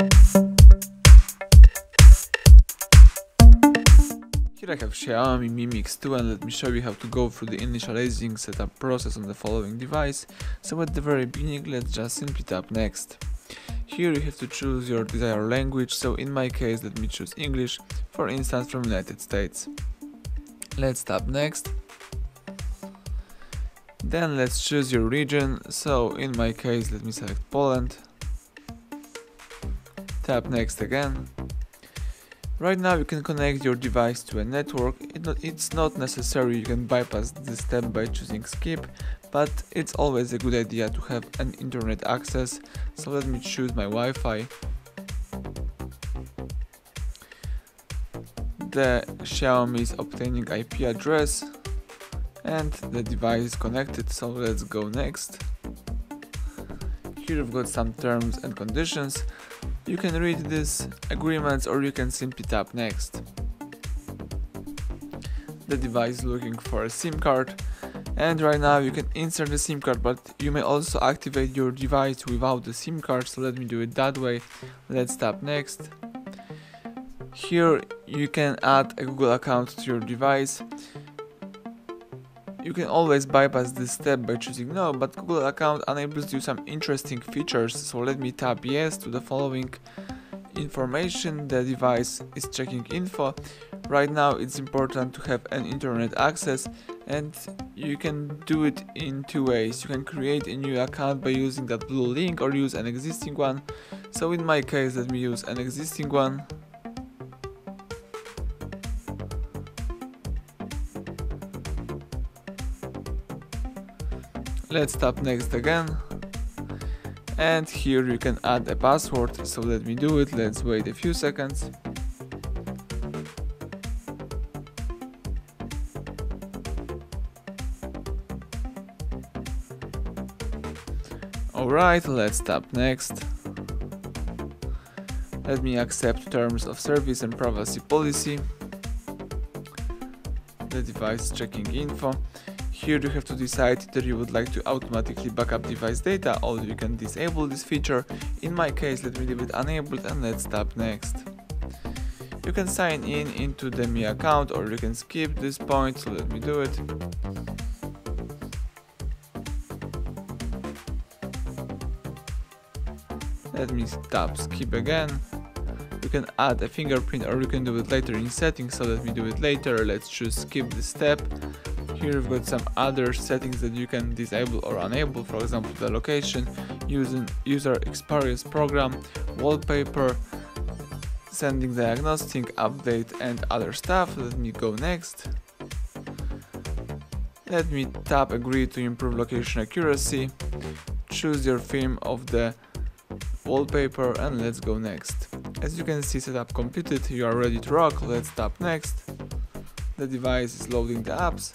Here I have Xiaomi Mi Mix 2 and let me show you how to go through the initializing setup process on the following device. So at the very beginning let's just simply tap next. Here you have to choose your desired language, so in my case let me choose English, for instance from United States. Let's tap next. Then let's choose your region, so in my case let me select Poland. Tap next again. Right now you can connect your device to a network, it's not necessary you can bypass this step by choosing skip, but it's always a good idea to have an internet access, so let me choose my Wi-Fi. The Xiaomi is obtaining IP address and the device is connected, so let's go next. Here we've got some terms and conditions. You can read these agreements or you can simply tap next. The device looking for a SIM card and right now you can insert the SIM card but you may also activate your device without the SIM card so let me do it that way. Let's tap next. Here you can add a Google account to your device you can always bypass this step by choosing no, but Google account enables you some interesting features, so let me tap yes to the following information. The device is checking info. Right now it's important to have an internet access and you can do it in two ways. You can create a new account by using that blue link or use an existing one. So in my case let me use an existing one Let's tap next again. And here you can add a password, so let me do it, let's wait a few seconds. Alright, let's tap next. Let me accept terms of service and privacy policy. The device checking info. Here you have to decide that you would like to automatically backup device data or you can disable this feature. In my case let me leave it enabled and let's tap next. You can sign in into the Mi account or you can skip this point so let me do it. Let me tap skip again. You can add a fingerprint or you can do it later in settings so let me do it later. Let's choose skip this step here we've got some other settings that you can disable or enable, for example the location, using user experience program, wallpaper, sending diagnostic, update and other stuff. Let me go next. Let me tap agree to improve location accuracy, choose your theme of the wallpaper and let's go next. As you can see setup completed, you are ready to rock, let's tap next. The device is loading the apps.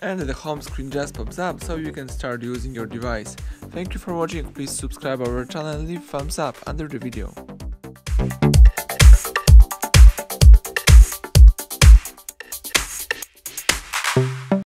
And the home screen just pops up so you can start using your device. Thank you for watching, please subscribe our channel and leave thumbs up under the video.